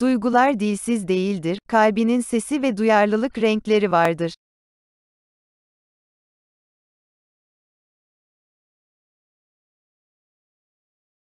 Duygular dilsiz değildir, kalbinin sesi ve duyarlılık renkleri vardır.